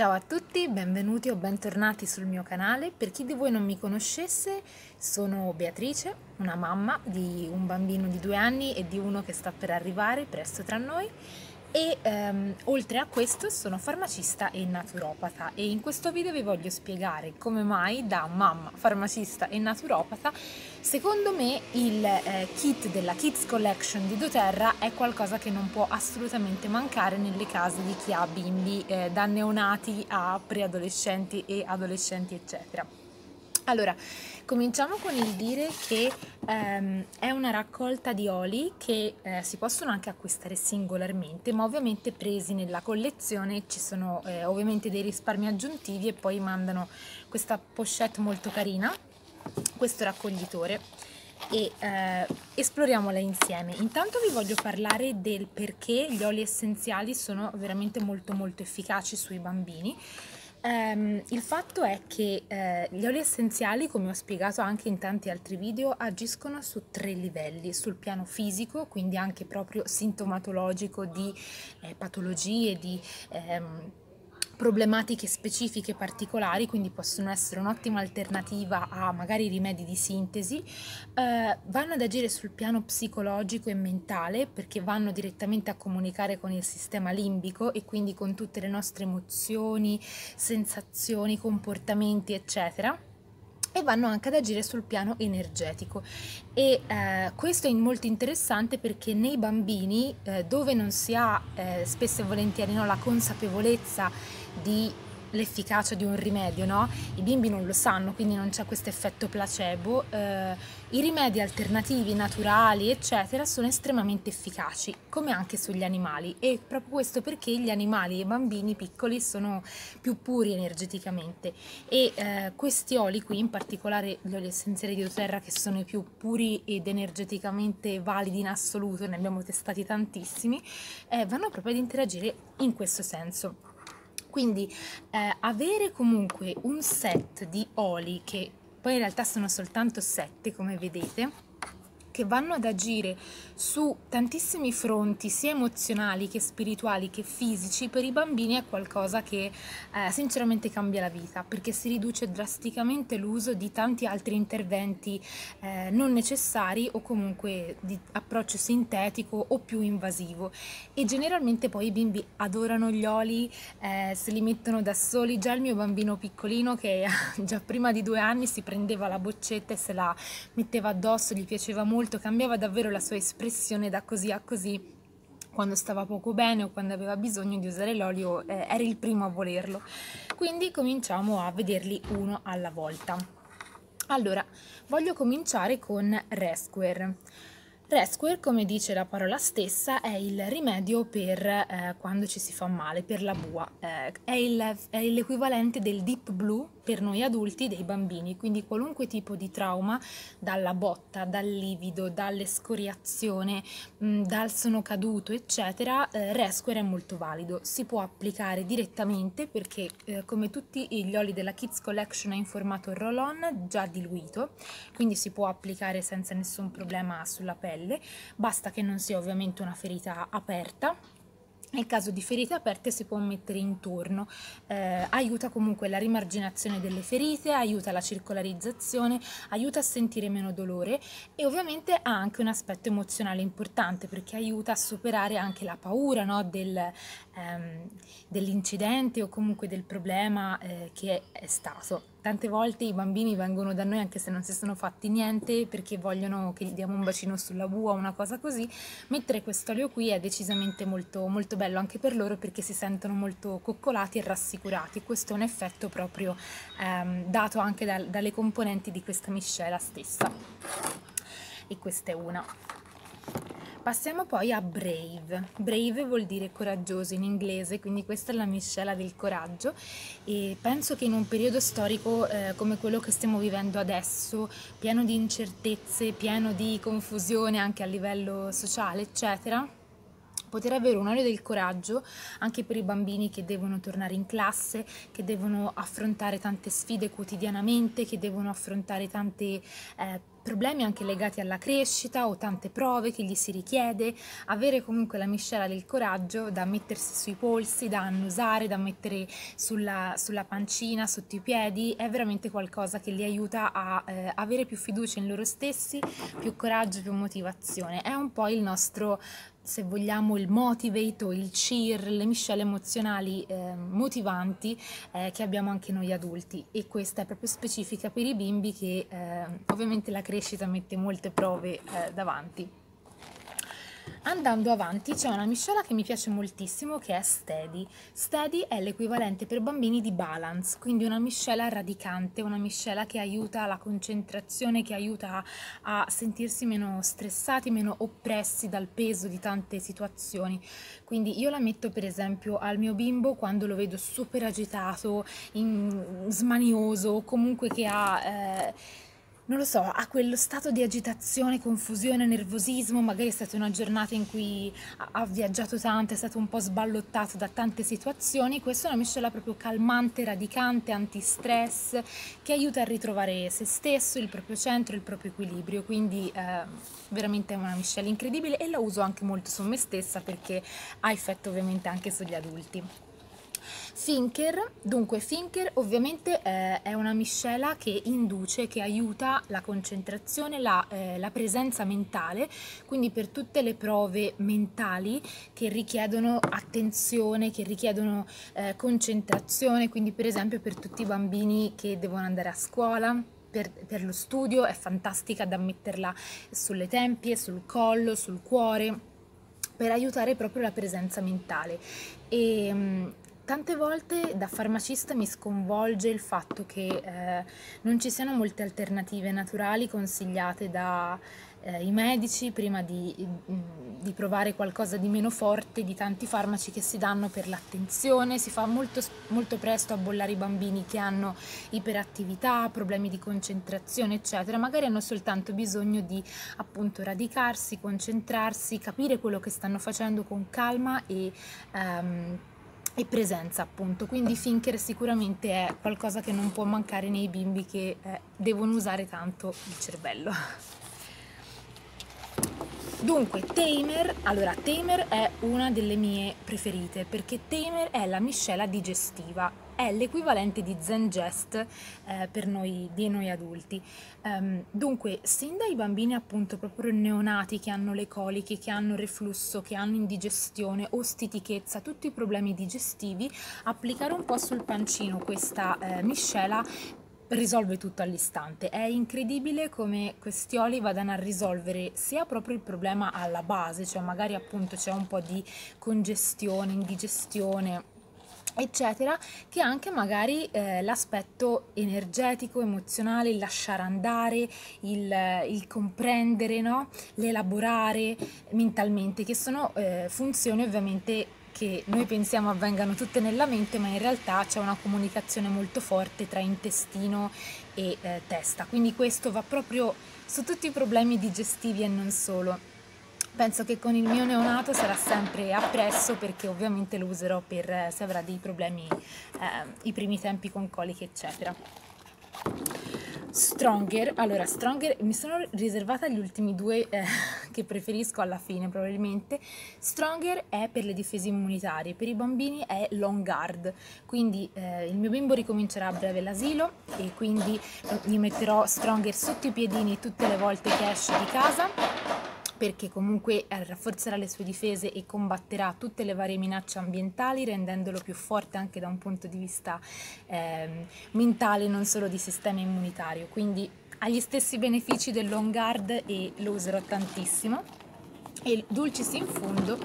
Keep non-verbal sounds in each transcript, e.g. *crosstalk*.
Ciao a tutti, benvenuti o bentornati sul mio canale. Per chi di voi non mi conoscesse, sono Beatrice, una mamma di un bambino di due anni e di uno che sta per arrivare presto tra noi e ehm, oltre a questo sono farmacista e naturopata e in questo video vi voglio spiegare come mai da mamma farmacista e naturopata secondo me il eh, kit della Kids Collection di doTERRA è qualcosa che non può assolutamente mancare nelle case di chi ha bimbi eh, da neonati a preadolescenti e adolescenti eccetera. Allora, cominciamo con il dire che ehm, è una raccolta di oli che eh, si possono anche acquistare singolarmente, ma ovviamente presi nella collezione ci sono eh, ovviamente dei risparmi aggiuntivi e poi mandano questa pochette molto carina, questo raccoglitore e eh, esploriamola insieme. Intanto vi voglio parlare del perché gli oli essenziali sono veramente molto molto efficaci sui bambini. Um, il fatto è che eh, gli oli essenziali, come ho spiegato anche in tanti altri video, agiscono su tre livelli, sul piano fisico, quindi anche proprio sintomatologico di eh, patologie, di... Ehm, problematiche specifiche particolari, quindi possono essere un'ottima alternativa a magari rimedi di sintesi, eh, vanno ad agire sul piano psicologico e mentale perché vanno direttamente a comunicare con il sistema limbico e quindi con tutte le nostre emozioni, sensazioni, comportamenti, eccetera e vanno anche ad agire sul piano energetico. E eh, questo è molto interessante perché nei bambini eh, dove non si ha eh, spesso e volentieri no, la consapevolezza di l'efficacia di un rimedio, no? I bimbi non lo sanno, quindi non c'è questo effetto placebo. Eh, I rimedi alternativi, naturali, eccetera, sono estremamente efficaci, come anche sugli animali. E proprio questo perché gli animali e i bambini piccoli sono più puri energeticamente. E eh, questi oli qui, in particolare gli oli essenziali di doTERRA, che sono i più puri ed energeticamente validi in assoluto, ne abbiamo testati tantissimi, eh, vanno proprio ad interagire in questo senso. Quindi eh, avere comunque un set di oli che poi in realtà sono soltanto sette come vedete che vanno ad agire su tantissimi fronti, sia emozionali che spirituali che fisici, per i bambini è qualcosa che eh, sinceramente cambia la vita, perché si riduce drasticamente l'uso di tanti altri interventi eh, non necessari o comunque di approccio sintetico o più invasivo. E generalmente poi i bimbi adorano gli oli, eh, se li mettono da soli. Già il mio bambino piccolino che *laughs* già prima di due anni si prendeva la boccetta e se la metteva addosso, gli piaceva molto molto, cambiava davvero la sua espressione da così a così quando stava poco bene o quando aveva bisogno di usare l'olio eh, eri il primo a volerlo. Quindi cominciamo a vederli uno alla volta. Allora voglio cominciare con Resquare. Resquare, come dice la parola stessa, è il rimedio per eh, quando ci si fa male, per la bua. Eh, è, è l'equivalente del Deep Blue per noi adulti dei bambini, quindi qualunque tipo di trauma, dalla botta, dal livido, dall'escoriazione, mm, dal sono caduto, eccetera, eh, Resquare è molto valido. Si può applicare direttamente perché eh, come tutti gli oli della Kids Collection è in formato roll-on già diluito, quindi si può applicare senza nessun problema sulla pelle, basta che non sia ovviamente una ferita aperta nel caso di ferite aperte si può mettere intorno, eh, aiuta comunque la rimarginazione delle ferite, aiuta la circolarizzazione, aiuta a sentire meno dolore e ovviamente ha anche un aspetto emozionale importante perché aiuta a superare anche la paura no, del, ehm, dell'incidente o comunque del problema eh, che è stato. Tante volte i bambini vengono da noi anche se non si sono fatti niente perché vogliono che gli diamo un bacino sulla bua o una cosa così. Mettere quest'olio qui è decisamente molto, molto bello anche per loro perché si sentono molto coccolati e rassicurati. Questo è un effetto proprio ehm, dato anche da, dalle componenti di questa miscela stessa. E questa è una. Passiamo poi a brave. Brave vuol dire coraggioso in inglese, quindi questa è la miscela del coraggio e penso che in un periodo storico eh, come quello che stiamo vivendo adesso, pieno di incertezze, pieno di confusione anche a livello sociale, eccetera, poter avere un olio del coraggio anche per i bambini che devono tornare in classe, che devono affrontare tante sfide quotidianamente, che devono affrontare tanti eh, problemi anche legati alla crescita o tante prove che gli si richiede, avere comunque la miscela del coraggio da mettersi sui polsi, da annusare, da mettere sulla, sulla pancina, sotto i piedi, è veramente qualcosa che li aiuta a eh, avere più fiducia in loro stessi, più coraggio, più motivazione. È un po' il nostro se vogliamo il motivate o il cheer, le miscele emozionali eh, motivanti eh, che abbiamo anche noi adulti e questa è proprio specifica per i bimbi che eh, ovviamente la crescita mette molte prove eh, davanti. Andando avanti c'è una miscela che mi piace moltissimo che è Steady. Steady è l'equivalente per bambini di Balance, quindi una miscela radicante, una miscela che aiuta la concentrazione, che aiuta a, sentirsi meno stressati, meno oppressi dal peso di tante situazioni. Quindi io la metto per esempio al mio bimbo quando lo vedo super agitato, in, smanioso, comunque che ha... Eh, non lo so, ha quello stato di agitazione, confusione, nervosismo, magari è stata una giornata in cui ha, viaggiato tanto, è stato un po' sballottato da tante situazioni, questa è una miscela proprio calmante, radicante, anti-stress, che aiuta a ritrovare se stesso, il proprio centro, il proprio equilibrio, quindi eh, veramente è una miscela incredibile e la uso anche molto su me stessa perché ha effetto ovviamente anche sugli adulti. Finker, dunque Finker ovviamente eh, è una miscela che induce, che aiuta la concentrazione, la, eh, la, presenza mentale, quindi per tutte le prove mentali che richiedono attenzione, che richiedono eh, concentrazione, quindi per esempio per tutti i bambini che devono andare a scuola, per, per, lo studio è fantastica da metterla sulle tempie, sul collo, sul cuore per aiutare proprio la presenza mentale. E mm, Tante volte da farmacista mi sconvolge il fatto che eh, non ci siano molte alternative naturali consigliate dai eh, medici prima di, mm, di, provare qualcosa di meno forte di tanti farmaci che si danno per l'attenzione. Si fa molto, molto presto a bollare i bambini che hanno iperattività, problemi di concentrazione, eccetera. Magari hanno soltanto bisogno di appunto radicarsi, concentrarsi, capire quello che stanno facendo con calma e ehm, e presenza appunto. Quindi Finker sicuramente è qualcosa che non può mancare nei bimbi che eh, devono usare tanto il cervello. Dunque, Tamer, allora Tamer è una delle mie preferite perché Tamer è la miscela digestiva, è l'equivalente di Zengest eh, per noi, di noi adulti. Um, dunque, sin dai bambini appunto proprio neonati che hanno le coliche, che hanno reflusso, che hanno indigestione o stitichezza, tutti i problemi digestivi, applicare un po' sul pancino questa eh, miscela risolve tutto all'istante. È incredibile come questi oli vadano a risolvere sia proprio il problema alla base, cioè magari appunto c'è un po' di congestione, indigestione eccetera, che anche magari eh, l'aspetto energetico, emozionale, il lasciare andare, il, il comprendere, no? l'elaborare mentalmente, che sono eh, funzioni ovviamente che noi pensiamo avvengano tutte nella mente, ma in realtà c'è una comunicazione molto forte tra intestino e eh, testa. Quindi questo va proprio su tutti i problemi digestivi e non solo. Penso che con il mio neonato sarà sempre appresso perché ovviamente lo userò per eh, se avrà dei problemi eh, i primi tempi con coliche eccetera. Stronger, allora Stronger mi sono riservata gli ultimi due eh, *laughs* che preferisco alla fine probabilmente. Stronger è per le difese immunitarie, per i bambini è Long Guard, quindi eh, il mio bimbo ricomincerà a breve l'asilo e quindi gli metterò Stronger sotto i piedini tutte le volte che esce di casa perché comunque eh, rafforzerà le sue difese e combatterà tutte le varie minacce ambientali rendendolo più forte anche da un punto di vista eh, mentale, non solo di sistema immunitario. Quindi ha gli stessi benefici del Long Guard e lo userò tantissimo. E Dulcis in fondo,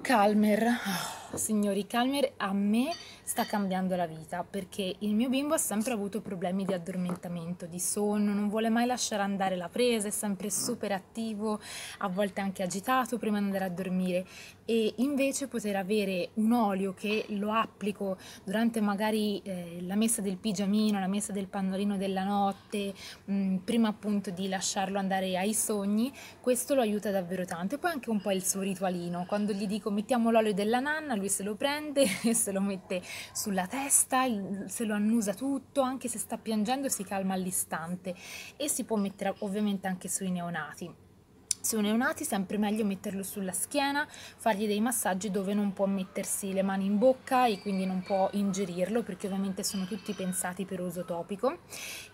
Calmer. Signori, Calmer a me sta cambiando la vita perché il mio bimbo ha sempre avuto problemi di addormentamento, di sonno, non vuole mai lasciare andare la presa, è sempre super attivo, a volte anche agitato prima di andare a dormire e invece poter avere un olio che lo applico durante magari eh, la messa del pigiamino, la messa del pannolino della notte, mh, mm, prima appunto di lasciarlo andare ai sogni, questo lo aiuta davvero tanto. E poi anche un po' il suo ritualino, quando gli dico mettiamo l'olio della nanna, lui se lo prende *laughs* se lo mette sulla testa, se lo annusa tutto, anche se sta piangendo si calma all'istante. E si può mettere ovviamente anche sui neonati. Se neonati sempre meglio metterlo sulla schiena, fargli dei massaggi dove non può mettersi le mani in bocca e quindi non può ingerirlo perché ovviamente sono tutti pensati per uso topico.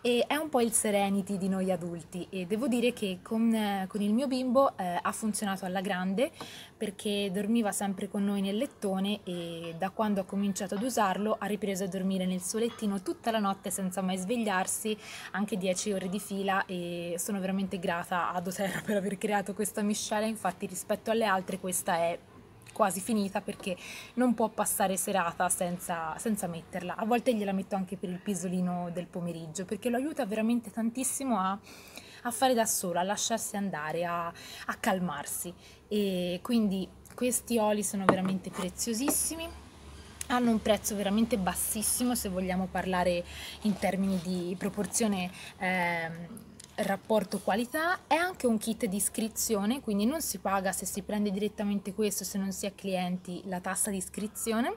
E è un po' il serenity di noi adulti. E devo dire che con, eh, con il mio bimbo eh, ha funzionato alla grande perché dormiva sempre con noi nel lettone e da quando ha cominciato ad usarlo ha ripreso a dormire nel suo lettino tutta la notte senza mai svegliarsi, anche 10 ore di fila e sono veramente grata a Doterra per aver creato creato questa miscela, infatti rispetto alle altre questa è quasi finita perché non può passare serata senza, senza, metterla. A volte gliela metto anche per il pisolino del pomeriggio perché lo aiuta veramente tantissimo a, a fare da solo, a lasciarsi andare, a, a calmarsi. E quindi questi oli sono veramente preziosissimi hanno un prezzo veramente bassissimo se vogliamo parlare in termini di proporzione eh, rapporto qualità è anche un kit di iscrizione quindi non si paga se si prende direttamente questo se non si è clienti la tassa di iscrizione.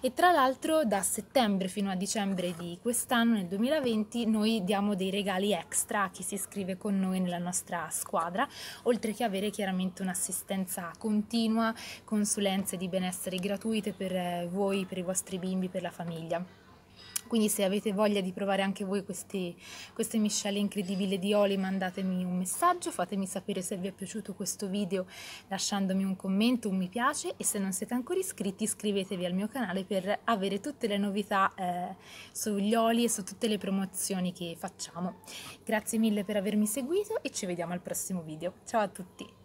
E tra l'altro da settembre fino a dicembre di quest'anno nel 2020 noi diamo dei regali extra a chi si iscrive con noi nella nostra squadra oltre che avere chiaramente un'assistenza continua consulenze di benessere gratuite per eh, voi per i vostri bimbi per la famiglia quindi se avete voglia di provare anche voi questi, queste miscele incredibili di oli mandatemi un messaggio, fatemi sapere se vi è piaciuto questo video lasciandomi un commento, un mi piace e se non siete ancora iscritti iscrivetevi al mio canale per avere tutte le novità eh, sugli oli e su tutte le promozioni che facciamo. Grazie mille per avermi seguito e ci vediamo al prossimo video. Ciao a tutti!